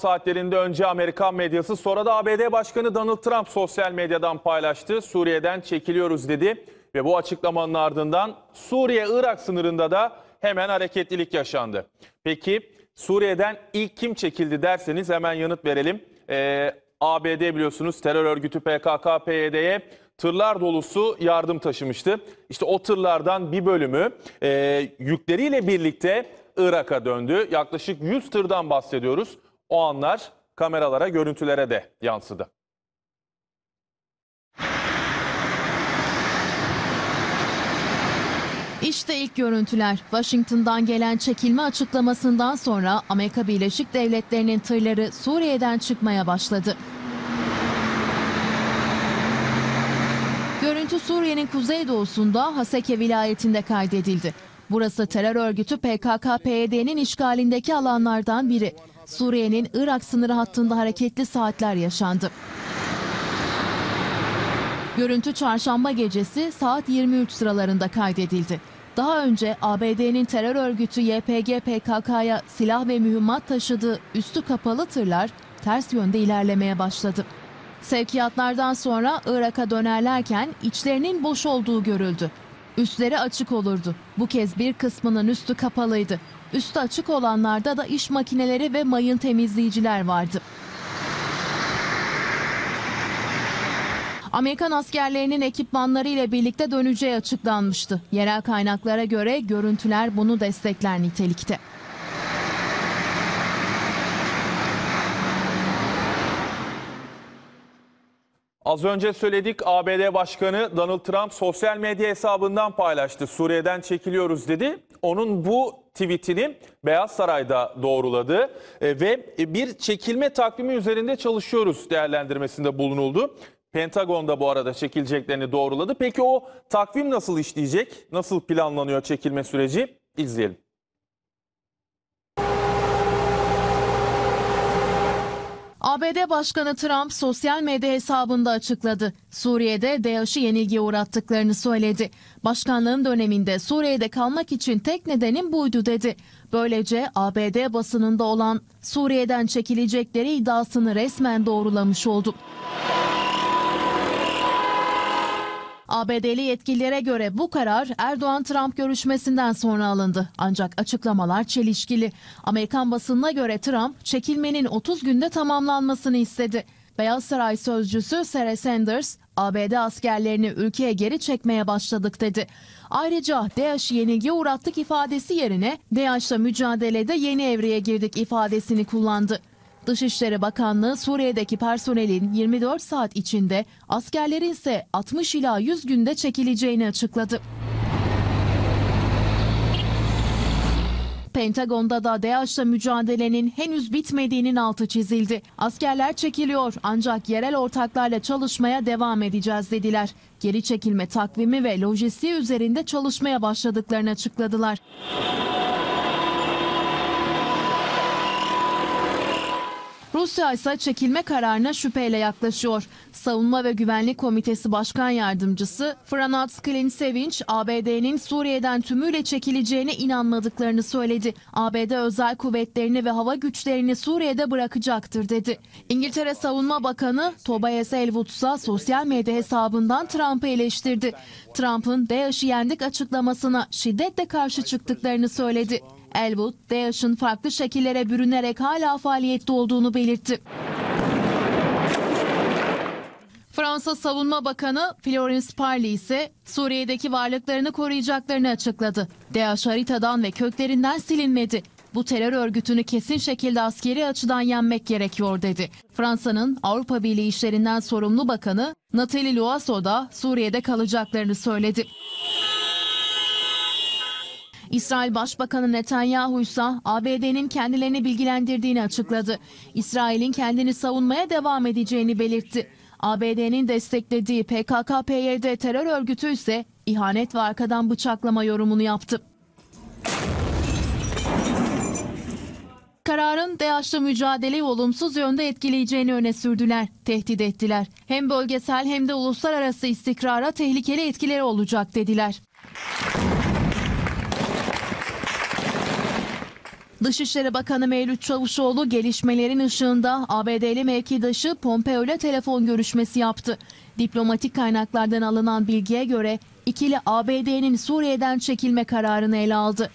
saatlerinde önce Amerikan medyası sonra da ABD Başkanı Donald Trump sosyal medyadan paylaştı. Suriye'den çekiliyoruz dedi ve bu açıklamanın ardından Suriye-Irak sınırında da hemen hareketlilik yaşandı. Peki Suriye'den ilk kim çekildi derseniz hemen yanıt verelim. Ee, ABD biliyorsunuz terör örgütü PKK-PYD'ye tırlar dolusu yardım taşımıştı. İşte o tırlardan bir bölümü e, yükleriyle birlikte Irak'a döndü. Yaklaşık 100 tırdan bahsediyoruz. O anlar kameralara, görüntülere de yansıdı. İşte ilk görüntüler. Washington'dan gelen çekilme açıklamasından sonra Amerika Birleşik Devletleri'nin tırları Suriye'den çıkmaya başladı. Görüntü Suriye'nin kuzeydoğusunda Haseke vilayetinde kaydedildi. Burası terör örgütü PKK-PYD'nin işgalindeki alanlardan biri. Suriye'nin Irak sınırı hattında hareketli saatler yaşandı. Görüntü çarşamba gecesi saat 23 sıralarında kaydedildi. Daha önce ABD'nin terör örgütü YPG PKK'ya silah ve mühimmat taşıdığı üstü kapalı tırlar ters yönde ilerlemeye başladı. Sevkiyatlardan sonra Irak'a dönerlerken içlerinin boş olduğu görüldü. Üstleri açık olurdu. Bu kez bir kısmının üstü kapalıydı. Üstü açık olanlarda da iş makineleri ve mayın temizleyiciler vardı. Amerikan askerlerinin ekipmanları ile birlikte döneceği açıklanmıştı. Yerel kaynaklara göre görüntüler bunu destekler nitelikte. Az önce söyledik ABD Başkanı Donald Trump sosyal medya hesabından paylaştı. Suriye'den çekiliyoruz dedi. Onun bu tweetini Beyaz Saray'da doğruladı E, ve bir çekilme takvimi üzerinde çalışıyoruz değerlendirmesinde bulunuldu. Pentagon'da bu arada çekileceklerini doğruladı. Peki o takvim nasıl işleyecek? Nasıl planlanıyor çekilme süreci? İzleyelim. ABD Başkanı Trump sosyal medya hesabında açıkladı. Suriye'de DAEŞ'i yenilgiye uğrattıklarını söyledi. Başkanlığın döneminde Suriye'de kalmak için tek nedenim buydu dedi. Böylece ABD basınında olan Suriye'den çekilecekleri iddiasını resmen doğrulamış oldu. ABD'li yetkililere göre bu karar Erdoğan-Trump görüşmesinden sonra alındı. Ancak açıklamalar çelişkili. Amerikan basınına göre Trump çekilmenin 30 günde tamamlanmasını istedi. Beyaz Saray sözcüsü Sarah Sanders, ABD askerlerini ülkeye geri çekmeye başladık dedi. Ayrıca DAEŞ'i yenilgiye uğrattık ifadesi yerine DAEŞ'la mücadelede yeni evreye girdik ifadesini kullandı. Dışişleri Bakanlığı Suriye'deki personelin 24 saat içinde, askerlerin ise 60 ila 100 günde çekileceğini açıkladı. Pentagon'da da DAEŞ'la mücadelenin henüz bitmediğinin altı çizildi. Askerler çekiliyor ancak yerel ortaklarla çalışmaya devam edeceğiz dediler. Geri çekilme takvimi ve lojistiği üzerinde çalışmaya başladıklarını açıkladılar. Rusya ise çekilme kararına şüpheyle yaklaşıyor. Savunma ve Güvenlik Komitesi Başkan Yardımcısı Franat Klinsevinç, ABD'nin Suriye'den tümüyle çekileceğine inanmadıklarını söyledi. ABD özel kuvvetlerini ve hava güçlerini Suriye'de bırakacaktır dedi. İngiltere Savunma Bakanı Tobias Elwood ise sosyal medya hesabından Trump'ı eleştirdi. Trump'ın DAEŞ'i yendik açıklamasına şiddetle karşı çıktıklarını söyledi. Elwood, DAEŞ'in farklı şekillere bürünerek hala faaliyette olduğunu belirtti. Fransa Savunma Bakanı Florence Parly ise Suriye'deki varlıklarını koruyacaklarını açıkladı. DAEŞ haritadan ve köklerinden silinmedi. Bu terör örgütünü kesin şekilde askeri açıdan yenmek gerekiyor dedi. Fransa'nın Avrupa Birliği işlerinden sorumlu bakanı Nathalie Loiseau da Suriye'de kalacaklarını söyledi. İsrail Başbakanı Netanyahu ise ABD'nin kendilerini bilgilendirdiğini açıkladı. İsrail'in kendini savunmaya devam edeceğini belirtti. ABD'nin desteklediği PKK-PYD terör örgütü ise ihanet ve arkadan bıçaklama yorumunu yaptı. Kararın DAEŞ'la mücadeleyi olumsuz yönde etkileyeceğini öne sürdüler, tehdit ettiler. Hem bölgesel hem de uluslararası istikrara tehlikeli etkileri olacak dediler. Dışişleri Bakanı Mevlüt Çavuşoğlu gelişmelerin ışığında ABD'li mevkidaşı Pompeo ile telefon görüşmesi yaptı. Diplomatik kaynaklardan alınan bilgiye göre ikili ABD'nin Suriye'den çekilme kararını ele aldı.